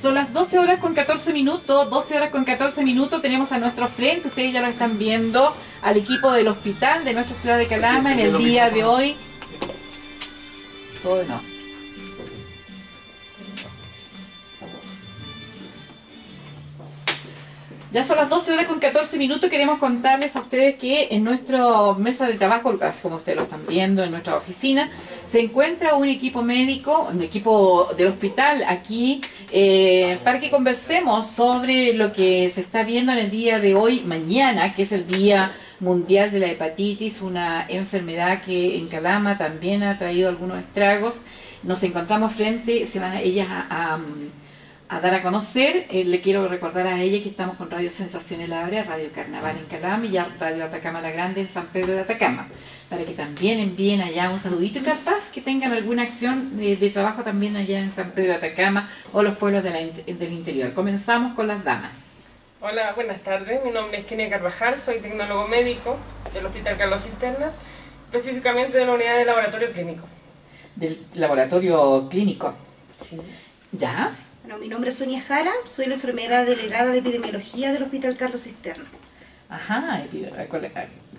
Son las 12 horas con 14 minutos, 12 horas con 14 minutos tenemos a nuestro frente, ustedes ya lo están viendo, al equipo del hospital de nuestra ciudad de Calama en el día de hoy. Todo no. Ya son las 12 horas con 14 minutos. Queremos contarles a ustedes que en nuestra mesa de trabajo, como ustedes lo están viendo, en nuestra oficina, se encuentra un equipo médico, un equipo del hospital aquí, eh, para que conversemos sobre lo que se está viendo en el día de hoy, mañana, que es el Día Mundial de la Hepatitis, una enfermedad que en Calama también ha traído algunos estragos. Nos encontramos frente, se van a, ellas a dar a conocer. Eh, le quiero recordar a ella que estamos con Radio Sensación en la Área, Radio Carnaval en Calama y Radio Atacama la Grande en San Pedro de Atacama, para que también envíen allá un saludito y capaz que tengan alguna acción de, trabajo también allá en San Pedro de Atacama o los pueblos del interior. Comenzamos con las damas. Hola, buenas tardes. Mi nombre es Kenia Carvajal, soy tecnólogo médico del Hospital Carlos Cisterna, específicamente de la unidad de laboratorio clínico. ¿Del laboratorio clínico? Sí. ¿Ya? Mi nombre es Sonia Jara, soy la enfermera delegada de epidemiología del Hospital Carlos Cisterna. Ajá,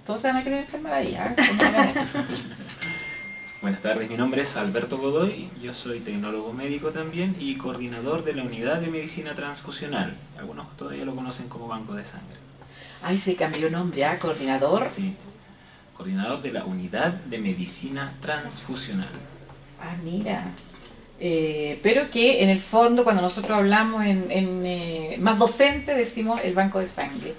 todos se van a querer enfermar ahí, ¿ah? Buenas tardes, mi nombre es Alberto Godoy, yo soy tecnólogo médico también y coordinador de la unidad de medicina transfusional. Algunos todavía lo conocen como banco de sangre. Ay, se cambió nombre, ¿ah? ¿Coordinador? Sí, coordinador de la unidad de medicina transfusional. Ah, mira. Eh, pero que en el fondo cuando nosotros hablamos en, eh, más docente decimos el banco de sangre,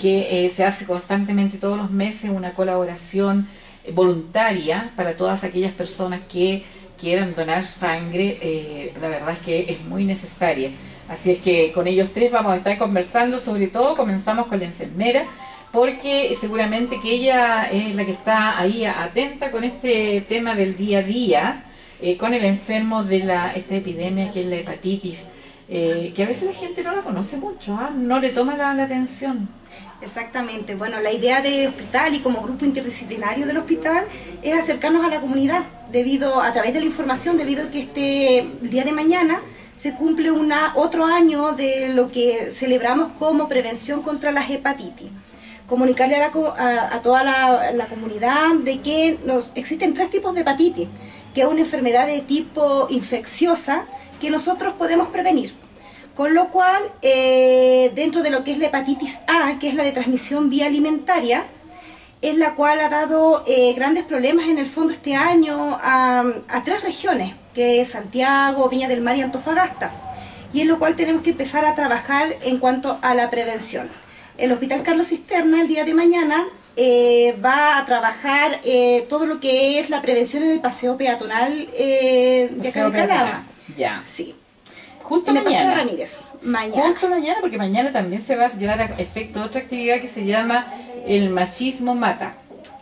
que eh, se hace constantemente todos los meses una colaboración voluntaria para todas aquellas personas que quieran donar sangre, la verdad es que es muy necesaria. Así es que con ellos tres vamos a estar conversando, sobre todo comenzamos con la enfermera, porque seguramente que ella es la que está ahí atenta con este tema del día a día, eh, con el enfermo de la, esta epidemia que es la hepatitis, eh, que a veces la gente no la conoce mucho, ¿ah? no le toma la, atención. Exactamente. Bueno, la idea de hospital y como grupo interdisciplinario del hospital es acercarnos a la comunidad debido a través de la información, debido a que este día de mañana se cumple una, otro año de lo que celebramos como prevención contra las hepatitis. Comunicarle a, a, toda la, la, comunidad de que nos, existen tres tipos de hepatitis que es una enfermedad de tipo infecciosa que nosotros podemos prevenir. Con lo cual, eh, dentro de lo que es la hepatitis A, que es la de transmisión vía alimentaria, es la cual ha dado eh, grandes problemas en el fondo este año a, tres regiones, que es Santiago, Viña del Mar y Antofagasta, y en lo cual tenemos que empezar a trabajar en cuanto a la prevención. El Hospital Carlos Cisterna el día de mañana eh, va a trabajar eh, todo lo que es la prevención en el paseo peatonal eh, de acá Ya. Sí. Justo mañana. Ramírez. Mañana. Justo mañana, porque mañana también se va a llevar a efecto otra actividad que se llama el machismo mata.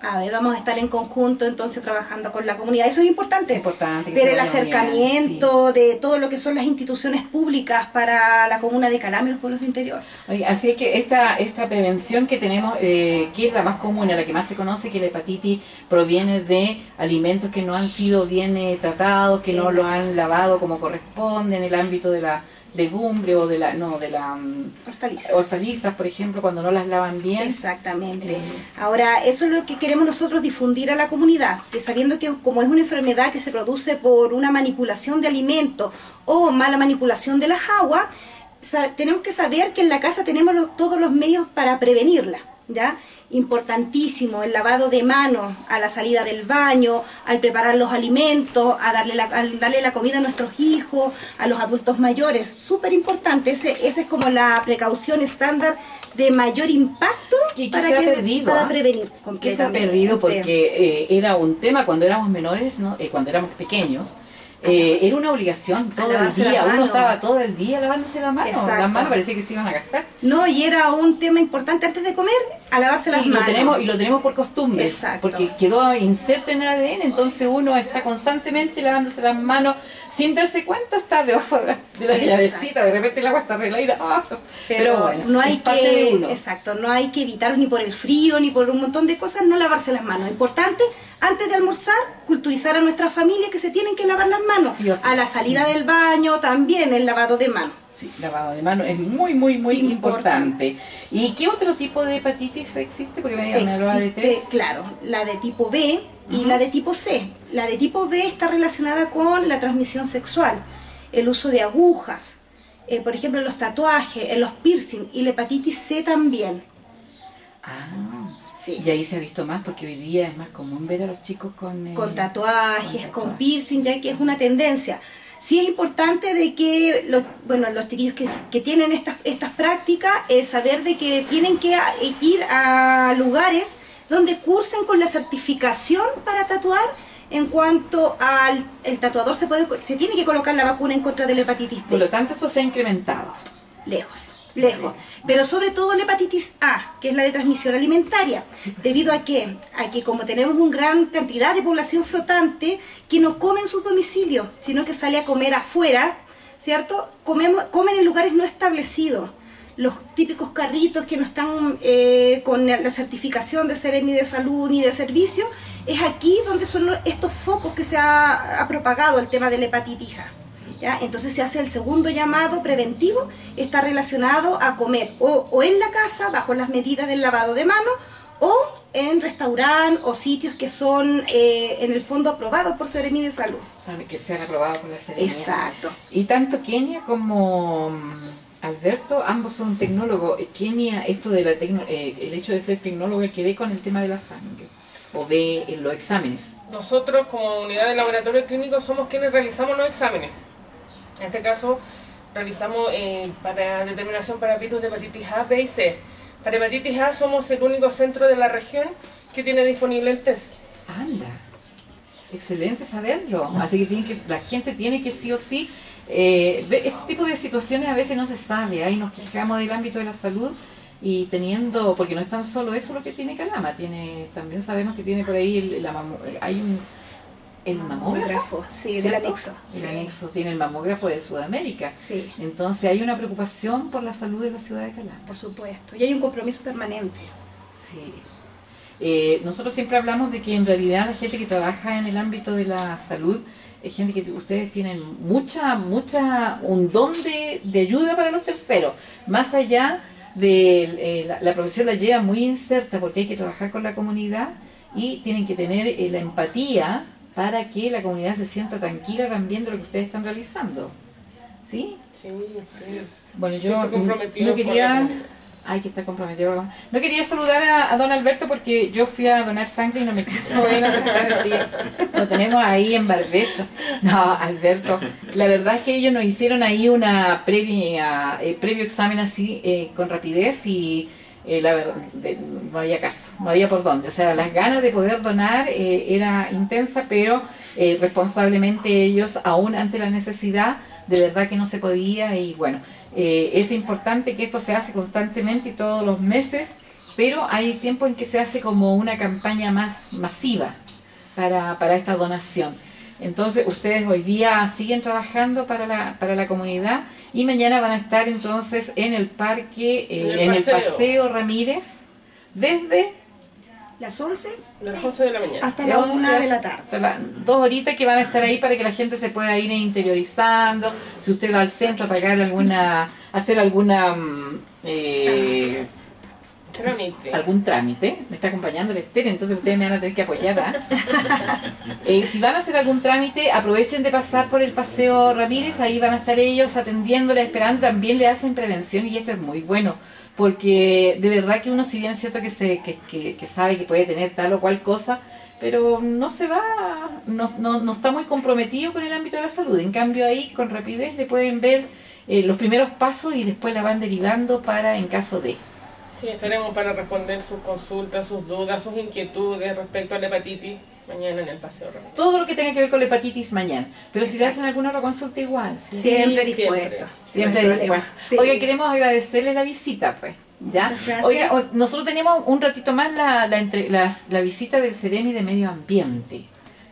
A ver, vamos a estar en conjunto entonces trabajando con la comunidad. Eso es importante. Importante. Ver el acercamiento de todo lo que son las instituciones públicas para la comuna de Calama y los pueblos de interior. así es que esta, esta prevención que tenemos, eh, que es la más común, la que más se conoce, que la hepatitis proviene de alimentos que no han sido bien eh, tratados, que no lo han lavado como corresponde en el ámbito de la legumbre o de la no de la mm, hortalizas. por ejemplo, cuando no las lavan bien. Exactamente. Eh, Ahora, eso es lo que queremos nosotros difundir a la comunidad, que sabiendo que como es una enfermedad que se produce por una manipulación de alimentos o mala manipulación de las aguas, tenemos que saber que en la casa tenemos todos los medios para prevenirla, ¿ya? importantísimo el lavado de manos a la salida del baño, al preparar los alimentos, a darle la, al darle la comida a nuestros hijos, a los adultos mayores, súper importante, ese, esa es como la precaución estándar de mayor impacto para, que, para ¿ah? prevenir. Que se ha perdido porque eh, era un tema cuando éramos menores, ¿no? Eh, cuando éramos pequeños, eh, era una obligación todo el día, uno estaba todo el día lavándose las manos, las manos parecía que se iban a gastar. No, y era un tema importante antes de comer, a lavarse las manos. Lo tenemos, y lo tenemos por costumbre, porque quedó inserto en el ADN, entonces uno está constantemente lavándose las manos sin darse cuenta, está de de la llavecita, de repente el agua está relaida. Ah, pero, bueno, no hay que, exacto, no hay que evitar ni por el frío ni por un montón de cosas no lavarse las manos. Importante, antes de almorzar, culturizar a nuestra familia que se tienen que lavar las manos. A la salida del baño también el lavado de manos. Sí, lavado de manos es muy, muy, muy importante. ¿Y qué otro tipo de hepatitis existe? Porque me, hablaba de tres. Claro, la de tipo B y la de tipo C. La de tipo B está relacionada con la transmisión sexual, el uso de agujas, eh, por ejemplo, los tatuajes, en los piercing y la hepatitis C también. Ah, sí. Y ahí se ha visto más porque hoy día es más común ver a los chicos con... Eh, con, tatuajes, con, piercing, ya que es una tendencia. Sí es importante de que los, bueno, los chiquillos que, que tienen estas, estas prácticas, es saber de que tienen que ir a lugares donde cursen con la certificación para tatuar en cuanto al el tatuador se puede se tiene que colocar la vacuna en contra de la hepatitis B. Por lo tanto, esto se ha incrementado. Lejos, lejos. Pero sobre todo la hepatitis A, que es la de transmisión alimentaria, debido a que, a que como tenemos una gran cantidad de población flotante que no come en sus domicilios, sino que sale a comer afuera, ¿cierto? Comemos, comen en lugares no establecidos los típicos carritos que no están eh, con la certificación de Seremi de salud ni de servicio, es aquí donde son estos focos que se ha, propagado el tema de la hepatitis A. ¿ya? Entonces se hace el segundo llamado preventivo, está relacionado a comer o, en la casa bajo las medidas del lavado de manos o en restaurantes o sitios que son eh, en el fondo aprobados por Seremi de salud. Que sean aprobados por la Seremi. Exacto. Y tanto Kenia como Alberto, ambos son tecnólogos. Kenia, esto de la eh, el hecho de ser tecnólogo, el que ve con el tema de la sangre o ve en los exámenes. Nosotros, como unidad de laboratorio clínico, somos quienes realizamos los exámenes. En este caso, realizamos eh, para determinación para virus de hepatitis A, B y C. Para hepatitis A somos el único centro de la región que tiene disponible el test. Anda, excelente saberlo. Así que, que la gente tiene que sí o sí eh, este tipo de situaciones a veces no se sabe, ahí nos quejamos del ámbito de la salud y teniendo, porque no es tan solo eso lo que tiene Calama, tiene también sabemos que tiene por ahí el, la, hay un el mamógrafo, sí, del anexo. El anexo tiene el mamógrafo de Sudamérica. Sí. Entonces hay una preocupación por la salud de la ciudad de Calama. Por supuesto, y hay un compromiso permanente. Sí. Eh, nosotros siempre hablamos de que en realidad la gente que trabaja en el ámbito de la salud es gente que ustedes tienen mucha, mucha, un don de, de ayuda para los terceros, más allá de eh, la, profesión la lleva muy incerta porque hay que trabajar con la comunidad y tienen que tener eh, la empatía para que la comunidad se sienta tranquila también de lo que ustedes están realizando. ¿Sí? Sí, sí. Bueno, yo no quería Ay, que está comprometido. No quería saludar a, don Alberto porque yo fui a donar sangre y no me quiso así. Lo tenemos ahí en barbecho. No, Alberto. La verdad es que ellos nos hicieron ahí una previa, eh, previo examen así eh, con rapidez y eh, la verdad no había caso, no había por dónde. O sea, las ganas de poder donar era intensa, pero responsablemente ellos, aún ante la necesidad, de verdad que no se podía y bueno. Eh, es importante que esto se hace constantemente y todos los meses, pero hay tiempo en que se hace como una campaña más masiva para, para esta donación. Entonces ustedes hoy día siguen trabajando para la, para la comunidad y mañana van a estar entonces en el parque, eh, en, el, paseo. Ramírez, desde las 11, las 11 de la mañana. hasta la 1 de la tarde. dos horitas que van a estar ahí para que la gente se pueda ir interiorizando. Si usted va al centro a pagar alguna, hacer alguna mm, eh, trámite. algún trámite, me está acompañando el Esther, entonces ustedes me van a tener que apoyar. ¿ah? Eh, si van a hacer algún trámite, aprovechen de pasar por el Paseo Ramírez, ahí van a estar ellos atendiéndole, esperando, también le hacen prevención y esto es muy bueno porque de verdad que uno si bien es cierto que, se, que, que, sabe que puede tener tal o cual cosa, pero no se va, no, no, no, está muy comprometido con el ámbito de la salud. En cambio ahí con rapidez le pueden ver eh, los primeros pasos y después la van derivando para en caso de. Sí, para responder sus consultas, sus dudas, sus inquietudes respecto a la hepatitis mañana en el paseo. Todo lo que tenga que ver con la hepatitis mañana. Pero si le hacen alguna otra consulta igual. Siempre dispuesto. Siempre, dispuesto. Oiga, queremos agradecerle la visita, pues. ¿Ya? Oiga, nosotros tenemos un ratito más la, la, entre, la, la visita del Ceremi de Medio Ambiente.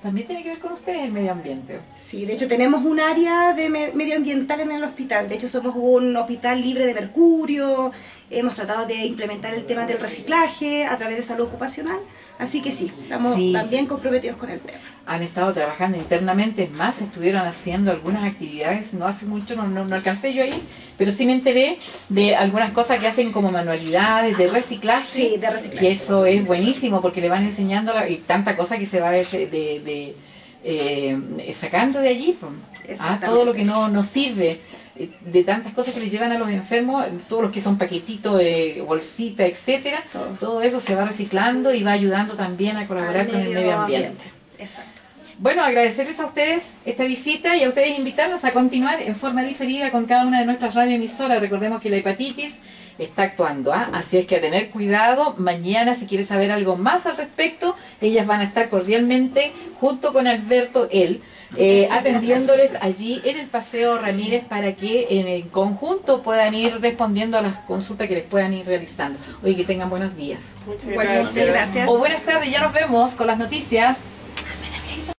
También tiene que ver con ustedes el medio ambiente. Sí, de hecho tenemos un área de me- medioambiental en el hospital. De hecho somos un hospital libre de mercurio. Hemos tratado de implementar el tema del reciclaje a través de salud ocupacional. Así que sí, estamos Sí. también comprometidos con el tema. Han estado trabajando internamente, es más, estuvieron haciendo algunas actividades, no hace mucho, no, no, no alcancé yo ahí, pero sí me enteré de algunas cosas que hacen como manualidades, de reciclaje. Sí, de reciclaje. Y eso es buenísimo porque le van enseñando la- y tanta cosa que se va de, de- de, eh, sacando de allí. Ah, todo lo que no, no sirve, de tantas cosas que le llevan a los enfermos, todos los que son paquetitos, de bolsita, etcétera, Todo. todo eso se va reciclando y va ayudando también a colaborar con el medio ambiente. Exacto. Bueno, agradecerles a ustedes esta visita y a ustedes invitarlos a continuar en forma diferida con cada una de nuestras radioemisoras. Recordemos que la hepatitis está actuando, ¿ah? así es que a tener cuidado. Mañana, si quieres saber algo más al respecto, ellas van a estar cordialmente junto con Alberto, él, eh, atendiéndoles allí en el Paseo Ramírez para que en el conjunto puedan ir respondiendo a las consultas que les puedan ir realizando. Oye, que tengan buenos días. Muchas Bueno, gracias. sí, gracias. O buenas tardes, ya nos vemos con las noticias.